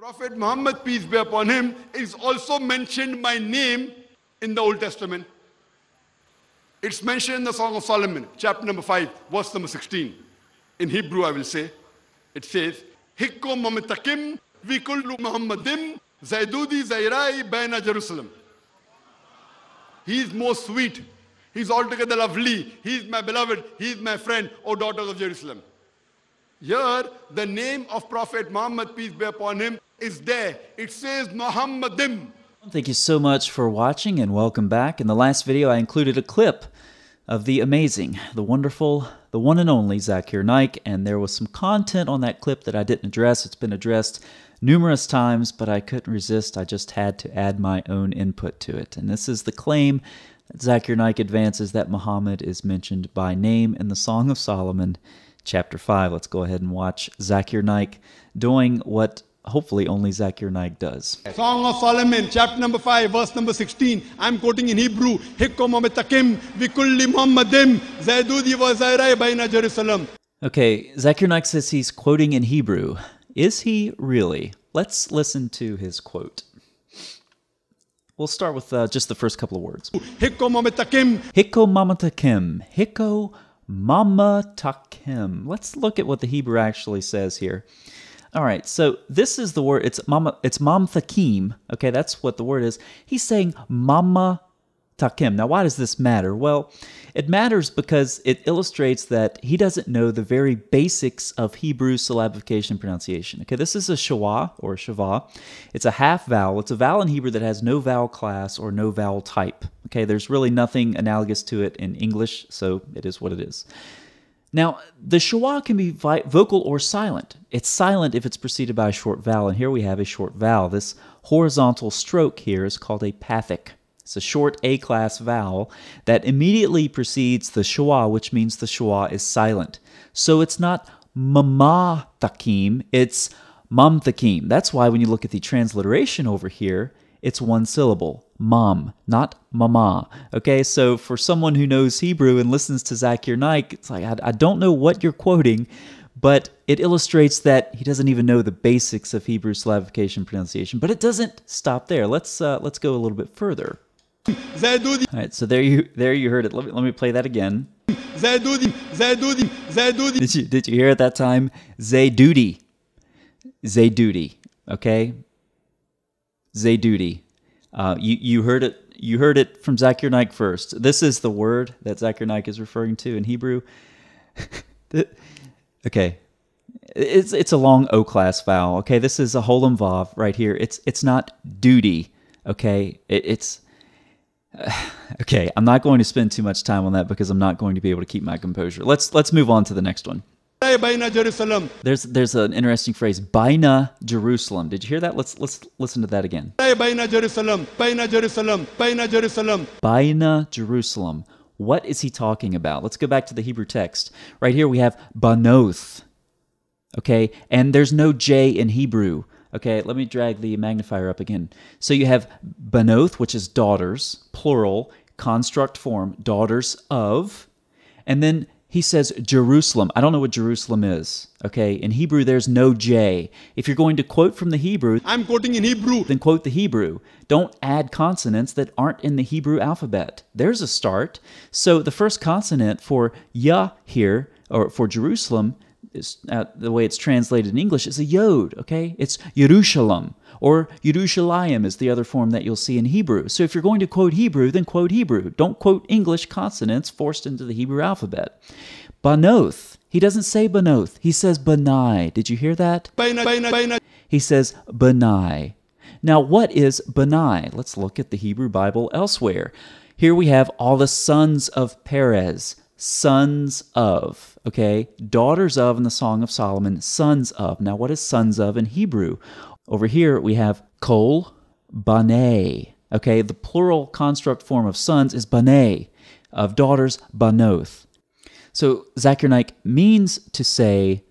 Prophet Muhammad, peace be upon him, is also mentioned by name in the Old Testament. It's mentioned in the Song of Solomon, chapter number 5, verse number 16. In Hebrew, I will say, it says, Hikko mamitakim vikullu Muhammadim zaidudi zairai baina Jerusalem. He is most sweet. He's altogether lovely. He's my beloved. He's my friend, O daughters of Jerusalem. Here, the name of Prophet Muhammad, peace be upon him, is there. It says Muhammadim. Thank you so much for watching and welcome back. In the last video, I included a clip of the amazing, the wonderful, the one and only Zakir Naik, and there was some content on that clip that I didn't address. It's been addressed numerous times, but I couldn't resist. I just had to add my own input to it. And this is the claim that Zakir Naik advances that Muhammad is mentioned by name in the Song of Solomon, chapter 5. Let's go ahead and watch Zakir Naik doing what hopefully only Zakir Naik does. Song of Solomon, chapter number 5, verse number 16. I'm quoting in Hebrew. Hikkom amitakim vikulli Muhammadim zaidudi wa zairai baina Jerusalem. Okay, Zakir Naik says he's quoting in Hebrew. Is he really? Let's listen to his quote. We'll start with uh, just the first couple of words. Hiko mamatakim. Hiko mamatakim. Let's look at what the Hebrew actually says here. All right, so this is the word. It's mama. It's mamthakim. Okay, that's what the word is. He's saying mama takim. Now, why does this matter? Well, it matters because it illustrates that he doesn't know the very basics of Hebrew syllabification pronunciation. Okay, this is a shawa or shava. It's a half vowel. It's a vowel in Hebrew that has no vowel class or no vowel type. Okay, there's really nothing analogous to it in English, so it is what it is. Now, the schwa can be vocal or silent. It's silent if it's preceded by a short vowel, and here we have a short vowel. This horizontal stroke here is called a pathach. It's a short A class vowel that immediately precedes the schwa, which means the schwa is silent. So it's not mama takim, it's mam takim. That's why when you look at the transliteration over here, it's one syllable, mom, not mama. Okay, so for someone who knows Hebrew and listens to Zakir Naik, it's like, I, I don't know what you're quoting, but it illustrates that he doesn't even know the basics of Hebrew syllabification pronunciation. But it doesn't stop there. Let's uh, let's go a little bit further. All right, so there you there you heard it. Let me let me play that again. Did you did you hear it that time? Zaydudi. Zaydudi. Okay? Zaydudi. Uh, you you heard it you heard it from Zakir Naik first. This is the word that Zakir Naik is referring to in Hebrew. Okay. It's it's a long O class vowel. Okay, this is a holem vav right here. It's it's not duty. Okay, it, it's okay. I'm not going to spend too much time on that because I'm not going to be able to keep my composure. Let's let's move on to the next one. There's there's an interesting phrase, Baina Jerusalem. Did you hear that? Let's let's listen to that again. baina Jerusalem. Baina Jerusalem. Baina Jerusalem. Baina Jerusalem. What is he talking about? Let's go back to the Hebrew text. Right here we have Banoth. Okay, and there's no J in Hebrew. Okay, let me drag the magnifier up again. So you have Banoth, which is daughters, plural, construct form, daughters of, and then he says Jerusalem. I don't know what Jerusalem is. Okay, in Hebrew there's no J. If you're going to quote from the Hebrew, I'm quoting in Hebrew. then quote the Hebrew. Don't add consonants that aren't in the Hebrew alphabet. There's a start. So the first consonant for Yah here, or for Jerusalem, is, uh, the way it's translated in English, is a yod, okay? It's Yerushalayim, or Yerushalayim is the other form that you'll see in Hebrew. So if you're going to quote Hebrew, then quote Hebrew. Don't quote English consonants forced into the Hebrew alphabet. Banoth, he doesn't say Banoth, he says Benai. Did you hear that? Baina baina baina He says Benai. Now, what is Benai? Let's look at the Hebrew Bible elsewhere. Here we have all the sons of Perez, sons of, okay? Daughters of in the Song of Solomon, sons of. Now, what is sons of in Hebrew? Over here we have Kol, Banei. Okay, the plural construct form of sons is Banei, of daughters, Banoth. So Zakir Naik means to say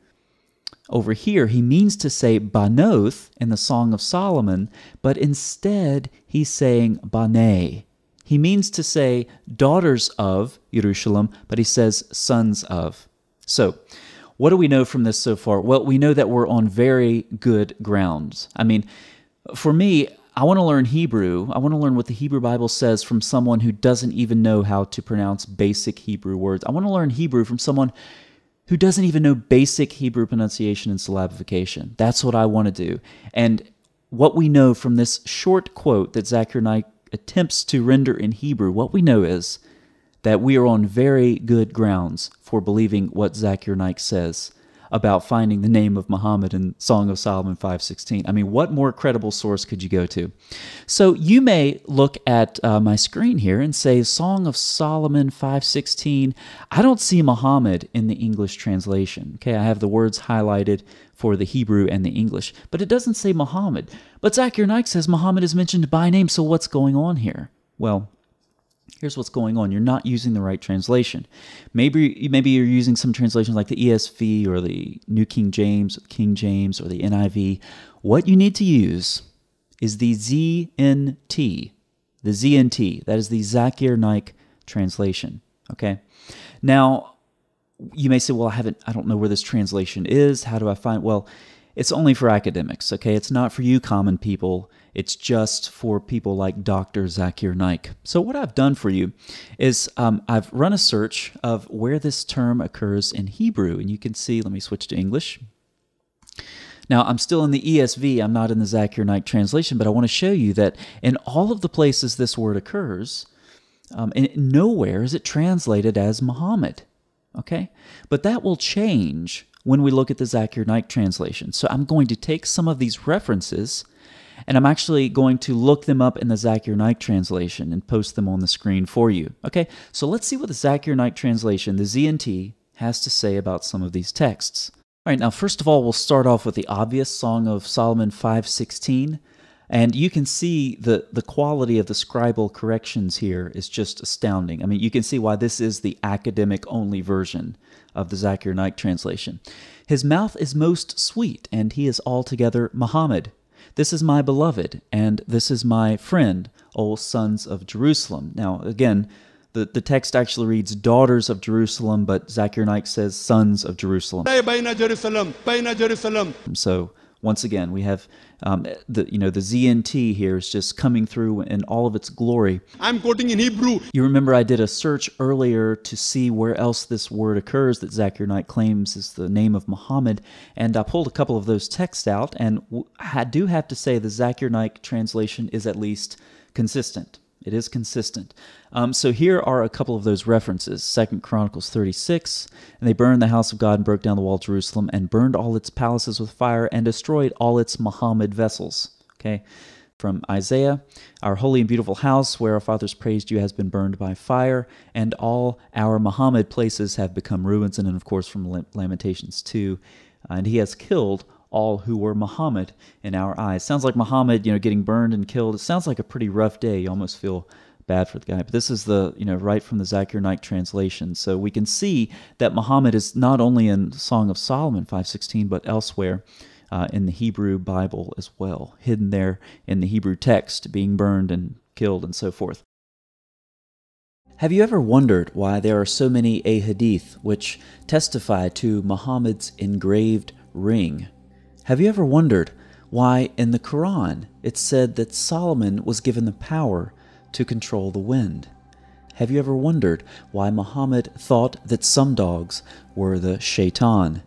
over here, he means to say Banoth in the Song of Solomon, but instead he's saying Banei. He means to say daughters of Jerusalem, but he says sons of. So, what do we know from this so far? Well, we know that we're on very good grounds. I mean, for me, I want to learn Hebrew. I want to learn what the Hebrew Bible says from someone who doesn't even know how to pronounce basic Hebrew words. I want to learn Hebrew from someone who doesn't even know basic Hebrew pronunciation and syllabification. That's what I want to do. And what we know from this short quote that Zakir Naik attempts to render in Hebrew, what we know is that we are on very good grounds for believing what Zakir Naik says about finding the name of Muhammad in Song of Solomon 5:16. I mean, what more credible source could you go to? So you may look at uh, my screen here and say Song of Solomon 5:16. I don't see Muhammad in the English translation. Okay, I have the words highlighted for the Hebrew and the English, but it doesn't say Muhammad. But Zakir Naik says Muhammad is mentioned by name. So what's going on here? Well, here's what's going on. You're not using the right translation. Maybe maybe you're using some translations like the esv or the new king james king james or the niv what you need to use is the znt the znt that is the zakir naik translation okay? Now you may say well i haven't i don't know where this translation is. How do i find well it's only for academics okay it's not for you common people it's just for people like Dr. Zakir Naik. So, what I've done for you is um, I've run a search of where this term occurs in Hebrew. And you can see, let me switch to English. Now, I'm still in the ESV, I'm not in the Zakir Naik translation, but I want to show you that in all of the places this word occurs, um, and nowhere is it translated as Muhammad. Okay? But that will change when we look at the Zakir Naik translation. So I'm going to take some of these references and I'm actually going to look them up in the Zakir Naik translation and post them on the screen for you. Okay, so let's see what the Zakir Naik translation, the ZNT, has to say about some of these texts. All right, now first of all, we'll start off with the obvious Song of Solomon 516. And you can see the, the quality of the scribal corrections here is just astounding. I mean, you can see why this is the academic only version of the Zakir Naik translation. His mouth is most sweet, and he is altogether Muhammad. This is my beloved, and this is my friend, O sons of Jerusalem. Now, again, the, the text actually reads daughters of Jerusalem, but Zakir Naik says sons of Jerusalem. So once again, we have um, the you know the ZNT here is just coming through in all of its glory. I'm quoting in Hebrew. You remember I did a search earlier to see where else this word occurs that Zakir Naik claims is the name of Muhammad, and I pulled a couple of those texts out, and I do have to say the Zakir Naik translation is at least consistent. It is consistent. Um, so here are a couple of those references. Second Chronicles 36, and they burned the house of God and broke down the wall of Jerusalem and burned all its palaces with fire and destroyed all its Muhammad vessels. Okay, from Isaiah, our holy and beautiful house where our fathers praised you has been burned by fire, and all our Muhammad places have become ruins. And then, of course, from Lamentations 2, and he has killed all who were Muhammad in our eyes. Sounds like Muhammad, you know, getting burned and killed. It sounds like a pretty rough day. You almost feel bad for the guy. But this is the, you know, right from the Zakir Naik translation. So we can see that Muhammad is not only in Song of Solomon 516, but elsewhere uh, in the Hebrew Bible as well, hidden there in the Hebrew text, being burned and killed and so forth. Have you ever wondered why there are so many ahadith which testify to Muhammad's engraved ring? Have you ever wondered why in the Quran it said that Solomon was given the power to control the wind? Have you ever wondered why Muhammad thought that some dogs were the shaitan?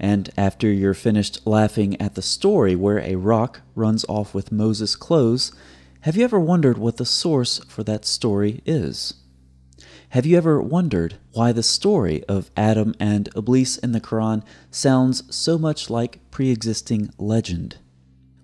And after you're finished laughing at the story where a rock runs off with Moses' clothes, have you ever wondered what the source for that story is? Have you ever wondered why the story of Adam and Iblis in the Quran sounds so much like pre existing legend?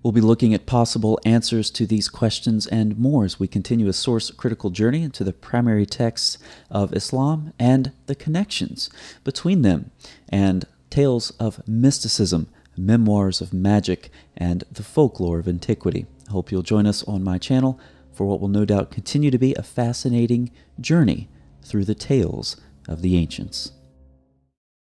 We'll be looking at possible answers to these questions and more as we continue a source critical journey into the primary texts of Islam and the connections between them and tales of mysticism, memoirs of magic, and the folklore of antiquity. I hope you'll join us on my channel for what will no doubt continue to be a fascinating journey through the tales of the ancients.